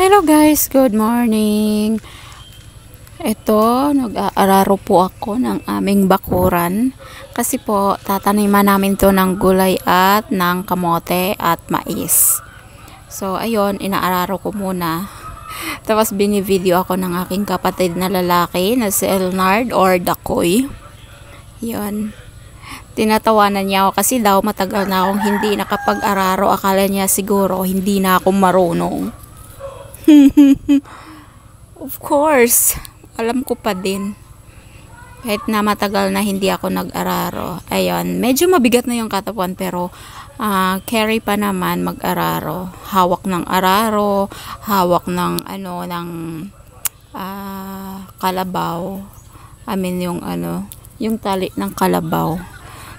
Hello guys, good morning. Ito, nag-aararo po ako ng aming bakuran. Kasi po, tataniman namin to ng gulay at ng kamote at mais. So, ayun, inaararo ko muna. Tapos, binivideo ako ng aking kapatid na lalaki na si Elnard or Dakoy. Yun. Tinatawanan niya ako kasi daw matagal na akong hindi nakapag-araro. Akala niya siguro hindi na ako marunong. of course, alam ko pa din. Kahit na matagal na hindi ako nag-araro. Ayun, medyo mabigat na yung katawan pero uh, carry pa naman mag-araro. Hawak ng araro, hawak ng ano, ng uh, kalabaw. I mean yung ano, yung tali ng kalabaw.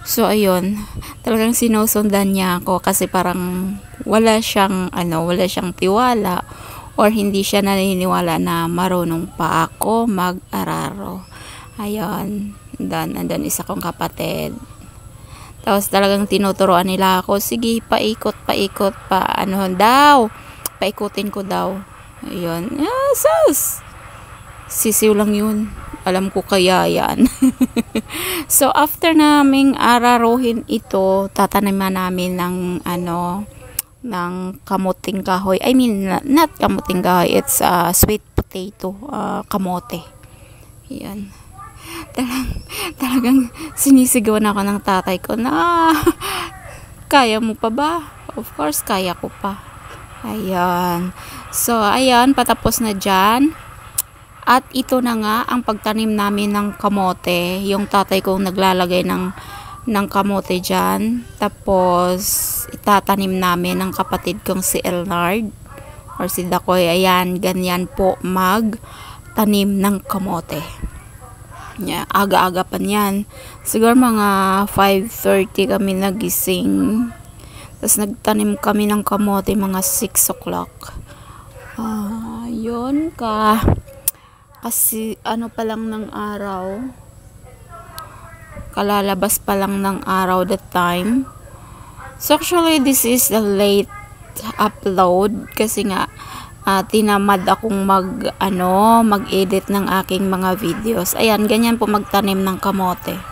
So ayun, talagang sinusundan niya ako kasi parang wala siyang ano, wala siyang tiwala or hindi siya naniniwala na marunong pa ako mag-araro. Ayun, dan andun isa kong kapatid. Tapos talagang tinuturoan nila ako, sige, paikot, paikot, pa, ano daw, paikutin ko daw. Ayun, yes, sisiw lang yun. Alam ko kaya yan. so, after naming araruhin ito, tataniman namin ng, ano, ng kamuting kahoy. I mean, not kamuting kahoy. It's uh, sweet potato, uh, kamote. Yan. Talagang, talagang sinisigawan ako ng tatay ko na kaya mo pa ba? Of course, kaya ko pa. Ayan. So, ayan, patapos na dyan. At ito na nga ang pagtanim namin ng kamote. Yung tatay kong naglalagay ng ng kamote dyan. Tapos, itatanim namin ng kapatid kong si Elnard or si Dakoy. Ayan, ganyan po mag tanim ng kamote. Aga-aga pa niyan. Siguro mga 5.30 kami nagising. Tapos nagtanim kami ng kamote mga 6 o'clock. Uh, yun ka. Kasi ano pa lang ng araw kalalabas pa lang ng araw that time. So actually this is a late upload kasi nga uh, tinamad akong mag ano, mag-edit ng aking mga videos. Ayan, ganyan po magtanim ng kamote.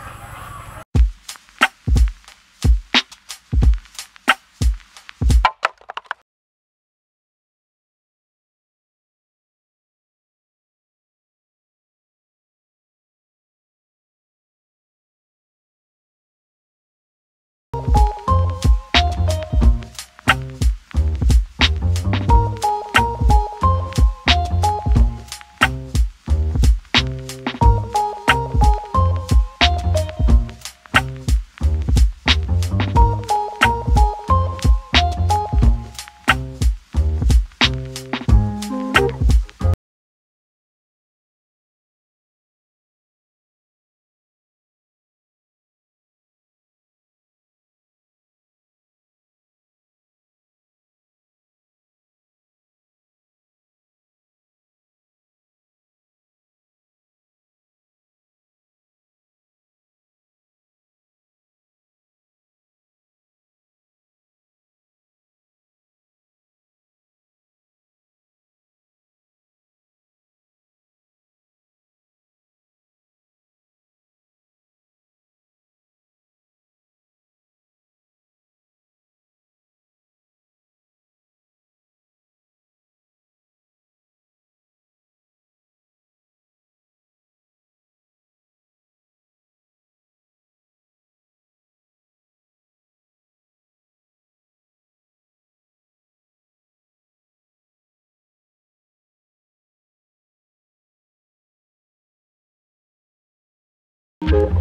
you